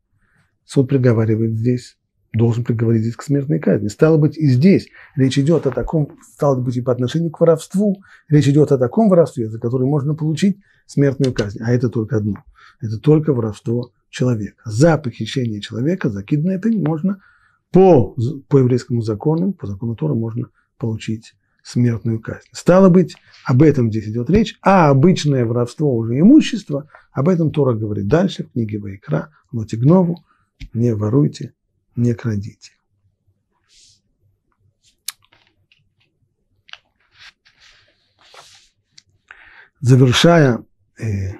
Суд приговаривает здесь, должен приговорить здесь к смертной казни. Стало быть, и здесь речь идет о таком, стало быть, и по отношению к воровству, речь идет о таком воровстве, за которое можно получить смертную казнь. А это только одно. Это только воровство человека. За похищение человека, за киднеппинг можно по, по еврейскому закону, по закону Тора можно получить смертную казнь. Стало быть, об этом здесь идет речь, а обычное воровство уже имущество, об этом Тора говорит дальше в книге Вайкра, Лотигнову, не воруйте, не крадите. Завершая э,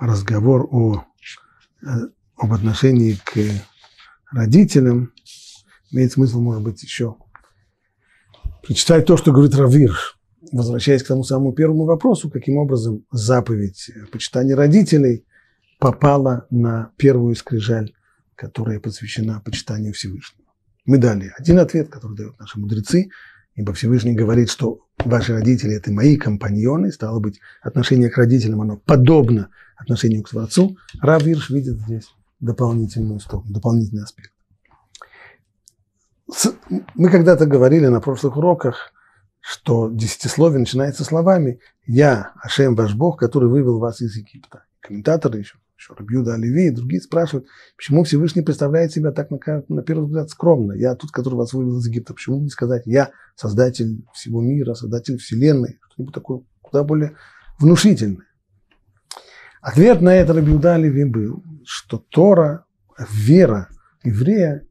разговор о э, об отношении к родителям, имеет смысл, может быть, еще прочитать то, что говорит Равир, возвращаясь к тому самому первому вопросу, каким образом заповедь почитания родителей попала на первую скрижаль, которая посвящена почитанию Всевышнего. Мы дали один ответ, который дают наши мудрецы, ибо Всевышний говорит, что ваши родители – это мои компаньоны, стало быть, отношение к родителям, оно подобно отношению к Творцу. Рав видит здесь дополнительную сторону, дополнительный аспект. Мы когда-то говорили на прошлых уроках, что десятисловие начинается словами «Я, Ашем, ваш Бог, который вывел вас из Египта». Комментаторы еще, еще Рабьюда Оливи и другие спрашивают, почему Всевышний представляет себя так, на, на первый взгляд, скромно. Я тот, который вас вывел из Египта. Почему не сказать «Я создатель всего мира, создатель Вселенной», что-нибудь такое куда более внушительное. Ответ на это Рабиуда Леви был, что Тора, вера еврея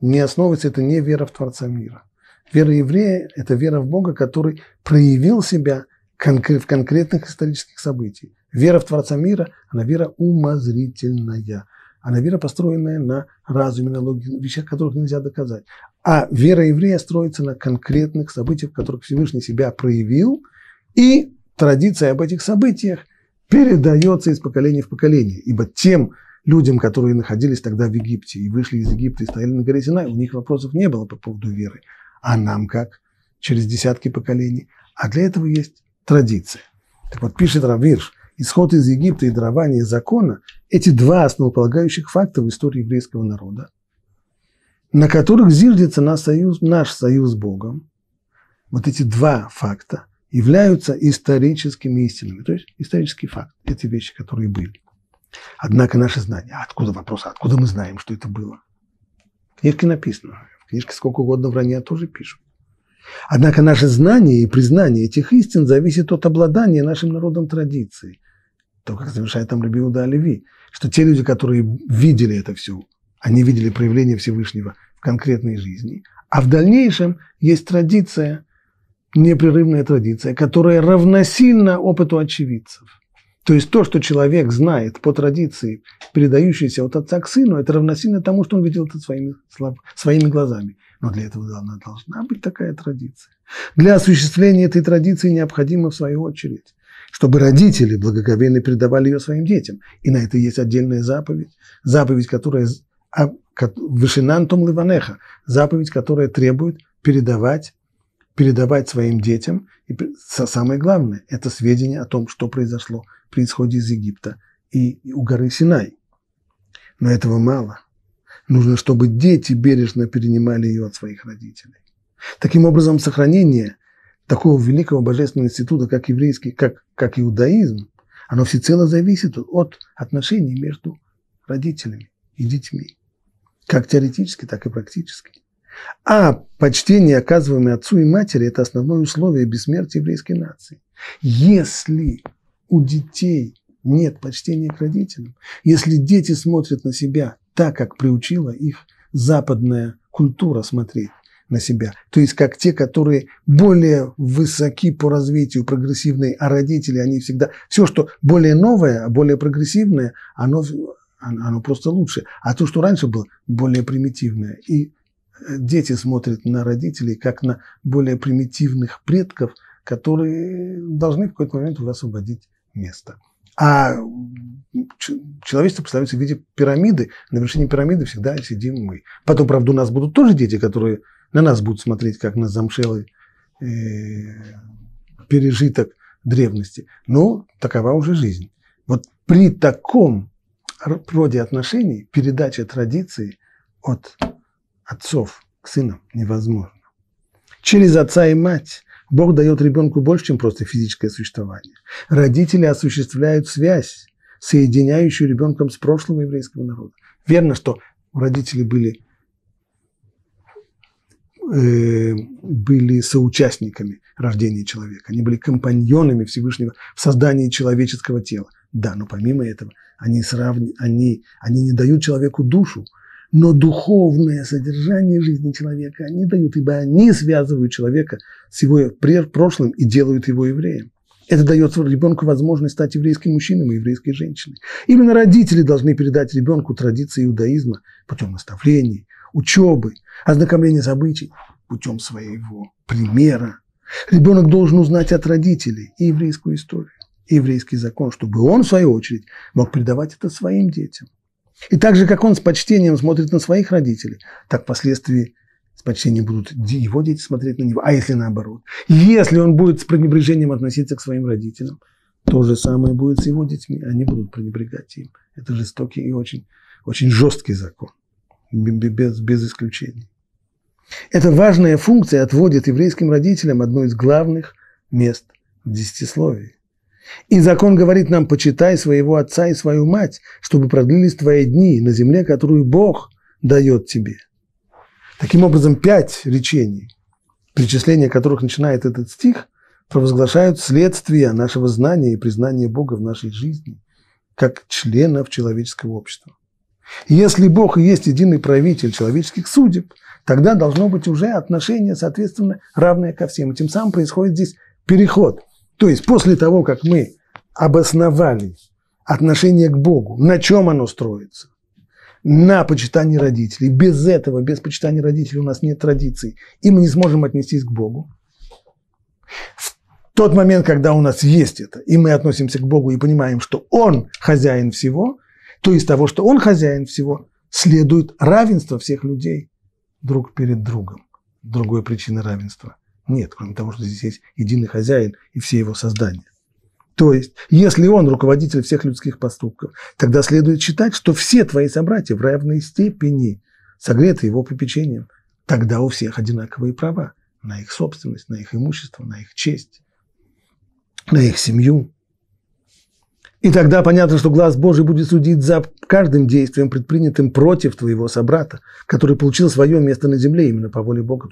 не основывается, это не вера в Творца мира. Вера еврея – это вера в Бога, который проявил себя в конкретных исторических событиях. Вера в Творца мира, она вера умозрительная. Она вера, построенная на разуме, на логике, вещах, которых нельзя доказать. А вера еврея строится на конкретных событиях, в которых Всевышний себя проявил, и традиция об этих событиях передается из поколения в поколение. Ибо тем людям, которые находились тогда в Египте и вышли из Египта и стояли на горе Синай, у них вопросов не было по поводу веры. А нам как? Через десятки поколений. А для этого есть традиция. Так вот, пишет Равирш, исход из Египта и дарование закона – эти два основополагающих факта в истории еврейского народа, на которых зиждется наш союз, наш союз с Богом. Вот эти два факта являются историческими истинами, то есть исторический факт, эти вещи, которые были. Однако наши знания, откуда вопрос, откуда мы знаем, что это было? В книжке написано, в книжке сколько угодно вранья тоже пишут. Однако наше знание и признание этих истин зависит от обладания нашим народом традицией. То, как завершает там Рабиуда Оливи, что те люди, которые видели это все, они видели проявление Всевышнего в конкретной жизни, а в дальнейшем есть традиция – непрерывная традиция, которая равносильна опыту очевидцев. То есть то, что человек знает по традиции, передающейся от отца к сыну, это равносильно тому, что он видел это своими, своими глазами. Но для этого должна быть такая традиция. Для осуществления этой традиции необходимо, в свою очередь, чтобы родители благоговейно передавали ее своим детям. И на это есть отдельная заповедь. Заповедь, которая Вышинантум Ливанеха. Заповедь, которая требует передавать передавать своим детям. И самое главное – это сведения о том, что произошло при исходе из Египта и у горы Синай. Но этого мало. Нужно, чтобы дети бережно перенимали ее от своих родителей. Таким образом, сохранение такого великого божественного института, как еврейский, как, как иудаизм, оно всецело зависит от отношений между родителями и детьми, как теоретически, так и практически. А почтение, оказываемое отцу и матери, это основное условие бессмертия еврейской нации. Если у детей нет почтения к родителям, если дети смотрят на себя так, как приучила их западная культура смотреть на себя. То есть как те, которые более высоки по развитию, прогрессивные, а родители, они всегда... Все, что более новое, более прогрессивное, оно, оно просто лучше. А то, что раньше было более примитивное. И дети смотрят на родителей как на более примитивных предков, которые должны в какой-то момент уже освободить место. А человечество представляется в виде пирамиды. На вершине пирамиды всегда сидим мы. Потом, правда, у нас будут тоже дети, которые на нас будут смотреть, как на замшелый э, пережиток древности. Но такова уже жизнь. Вот при таком роде отношений передача традиции от отцов к сынам невозможна. Через отца и мать Бог дает ребенку больше, чем просто физическое существование. Родители осуществляют связь, соединяющую ребенком с прошлым еврейского народа. Верно, что родители были Э, были соучастниками рождения человека, они были компаньонами Всевышнего в создании человеческого тела. Да, но помимо этого они, сравни, они, они не дают человеку душу, но духовное содержание жизни человека они дают, ибо они связывают человека с его прошлым и делают его евреем. Это дает ребенку возможность стать еврейским мужчиной и еврейской женщиной. Именно родители должны передать ребенку традиции иудаизма путем наставлений, учебы, ознакомления с обычаем путем своего примера. Ребенок должен узнать от родителей и еврейскую историю, и еврейский закон, чтобы он, в свою очередь, мог передавать это своим детям. И так же, как он с почтением смотрит на своих родителей, так впоследствии с почтением будут его дети смотреть на него. А если наоборот? Если он будет с пренебрежением относиться к своим родителям, то же самое будет с его детьми. Они будут пренебрегать им. Это жестокий и очень, очень жесткий закон без, без исключений. Эта важная функция отводит еврейским родителям одно из главных мест в десятисловии. И закон говорит нам, почитай своего отца и свою мать, чтобы продлились твои дни на земле, которую Бог дает тебе. Таким образом, пять речений, перечисление которых начинает этот стих, провозглашают следствие нашего знания и признания Бога в нашей жизни, как членов человеческого общества. Если Бог и есть единый правитель человеческих судеб, тогда должно быть уже отношение, соответственно, равное ко всем. И тем самым происходит здесь переход. То есть после того, как мы обосновали отношение к Богу, на чем оно строится? На почитании родителей. Без этого, без почитания родителей у нас нет традиций, и мы не сможем отнестись к Богу. В тот момент, когда у нас есть это, и мы относимся к Богу и понимаем, что Он хозяин всего, то из того, что он хозяин всего, следует равенство всех людей друг перед другом. Другой причины равенства нет, кроме того, что здесь есть единый хозяин и все его создания. То есть, если он руководитель всех людских поступков, тогда следует считать, что все твои собратья в равной степени согреты его попечением. Тогда у всех одинаковые права на их собственность, на их имущество, на их честь, на их семью. И тогда понятно, что глаз Божий будет судить за каждым действием, предпринятым против твоего собрата, который получил свое место на земле именно по воле Бога.